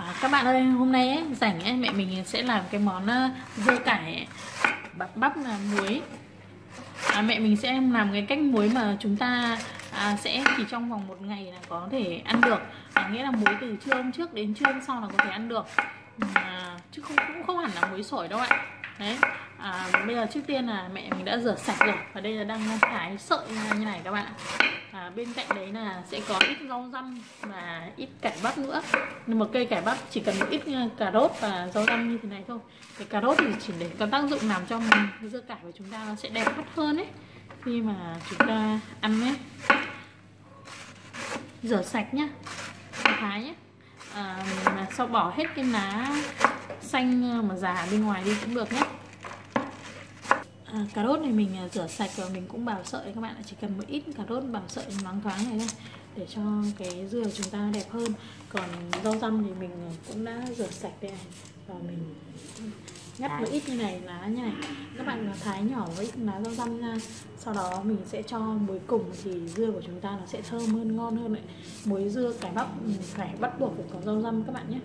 À, các bạn ơi, hôm nay ấy, rảnh ấy, mẹ mình sẽ làm cái món ờ, dưa cải bắp bắp là muối. À, mẹ mình sẽ làm cái cách muối mà chúng ta à, sẽ chỉ trong vòng một ngày là có thể ăn được. À, nghĩa là muối từ trưa hôm trước đến trưa hôm sau là có thể ăn được. À, chứ không cũng không hẳn là muối sổi đâu ạ. Đấy. À, bây giờ trước tiên là mẹ mình đã rửa sạch rồi và đây là đang thái sợi như này các bạn à, bên cạnh đấy là sẽ có ít rau răm và ít cải bắp nữa. Nhưng một cây cải bắp chỉ cần một ít ờ, cà rốt và rau răm như thế này thôi. Cái cà rốt thì chỉ để có tác dụng làm cho dưa cải của chúng ta nó sẽ đẹp mắt hơn ấy khi mà chúng ta ăn ấy. Rửa sạch nhá thái nhá, ờ, à, sau bỏ hết cái lá xanh ờ, mà già bên ngoài đi cũng được nhé à, cà rốt này mình à, rửa sạch và mình cũng bào sợi các bạn ạ. Chỉ cần một ít cà rốt bào sợi loáng thoáng này thôi để cho cái dưa của chúng ta đẹp hơn. Còn rau răm thì mình à, cũng đã rửa sạch đây này. Và mình ngắt một ít như này lá như này. Các bạn thái nhỏ với ít lá rau răm ra sau đó mình sẽ cho muối cùng thì dưa của chúng ta nó sẽ thơm hơn ngon hơn đấy muối dưa cải bắp ừ, phải bắt buộc phải có rau răm các bạn nhé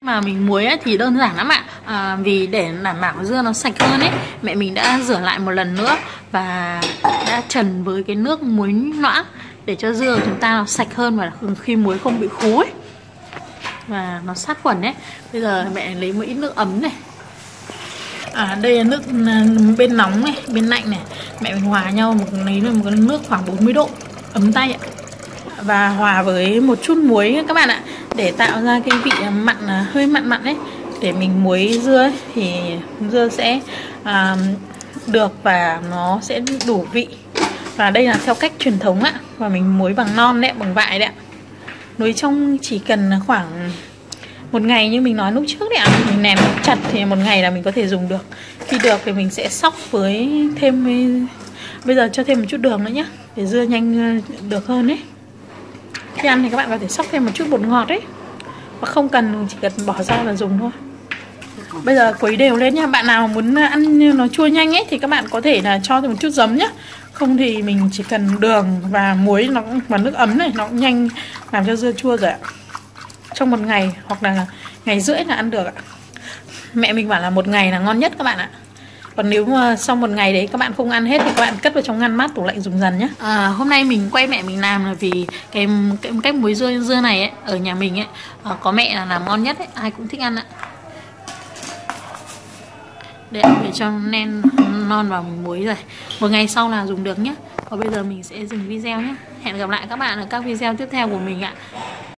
mà mình muối ấy thì đơn giản lắm ạ. À, vì để đảm bảo dưa nó sạch hơn ấy mẹ mình đã rửa lại một lần nữa và đã trần với cái nước muối loãng để cho dưa của chúng ta nó sạch hơn và khi muối không bị khú ấy. Và nó sát khuẩn đấy bây giờ mẹ lấy một ít nước ấm này. À đây là nước à, bên nóng này bên lạnh này. Mẹ mình hòa nhau một lấy một cái nước khoảng 40 độ ấm tay ạ và hòa với một chút muối các bạn ạ để tạo ra cái vị mặn à, hơi mặn mặn đấy để mình muối dưa ấy, thì dưa sẽ à, được và nó sẽ đủ vị. Và đây là theo cách truyền thống ạ và mình muối bằng non đấy bằng vại đấy ạ. Muối trong chỉ cần khoảng một ngày như mình nói lúc trước đấy ạ mình ném chặt thì một ngày là mình có thể dùng được. Khi được thì mình sẽ sóc với thêm bây giờ cho thêm một chút đường nữa nhé để dưa nhanh được hơn đấy khi ăn thì các bạn có thể sóc thêm một chút bột ngọt đấy và không cần, chỉ cần bỏ ra là dùng thôi. Bây giờ quấy đều lên nha bạn nào muốn ăn nó chua nhanh ấy thì các bạn có thể là cho thêm một chút giấm nhé không thì mình chỉ cần đường và muối nó và nước ấm này nó cũng nhanh, làm cho dưa chua rồi ạ. Trong một ngày hoặc là ngày rưỡi là ăn được ạ. Mẹ mình bảo là một ngày là ngon nhất các bạn ạ còn nếu mà sau một ngày đấy các bạn không ăn hết thì các bạn cất vào trong ngăn mát tủ lạnh dùng dần nhé à, hôm nay mình quay mẹ mình làm là vì cái, cái cách muối dưa dưa này ấy, ở nhà mình ấy à, có mẹ là làm ngon nhất ấy, ai cũng thích ăn ạ. Để để cho nen non vào muối rồi. Một ngày sau là dùng được nhé và bây giờ mình sẽ dừng video nhé hẹn gặp lại các bạn ở các video tiếp theo của mình ạ.